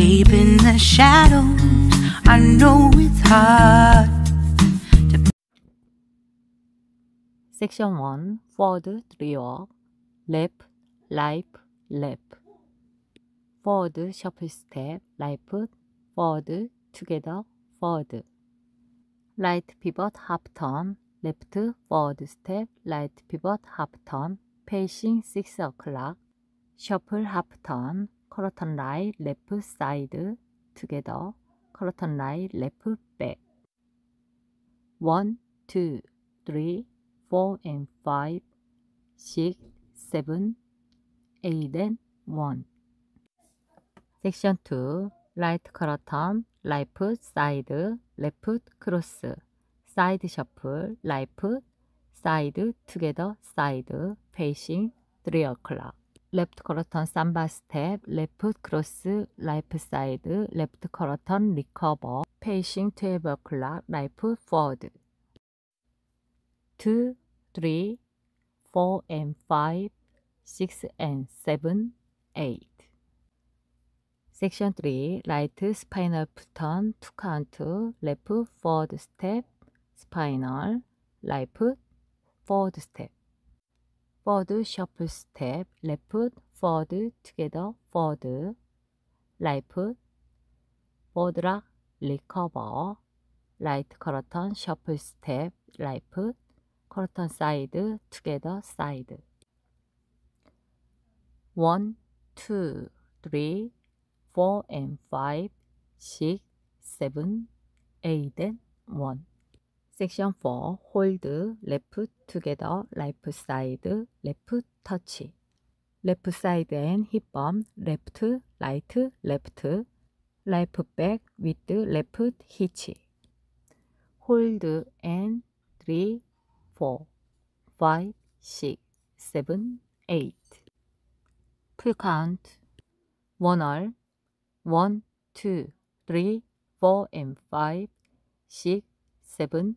Deep in the shadows, I know it's hard. Section 1 Ford Trio Lap, Life, Lap. Ford Shuffle Step, Life, Ford Together, Ford. Light pivot half turn, left, forward step, right pivot, half turn, pacing 6 o'clock, shuffle half turn, curtain right, left side, together, curtain right, left back. 1, 2, 3, 4 and 5, 6, 7, 8 and 1. 섹션 2, right curtain, left side, left cross. 사이드 셔플, 라이프, 사이드, 투게더, 사이드, 페이싱, 드리어 클 o c 레프트 커러턴 삼바 스텝, 레프트 크로스, 라이프 사이드, 레프트 커러턴 리커버, 페이싱 12버클 l 라이프 포워드. 2, 3, 4 and 5, 6 and 7, 8. 섹션 3, 라이트 스파이널 푸턴, 투 카운트, 레프 포워드 스텝, spinal, left, forward step. Forward, shuffle step, left, forward, together, forward, left, forward, rock, recover, right, curtain, shuffle step, left, curtain, side, together, side. One, two, three, four, and five, six, seven, eight, and one. 섹션 4 hold left together right side left touch left side and hip bump left right left right back with left hitch hold and 3 4 5 6 7 8풀 카운트 원얼 1 2 3 4 and 5 6 7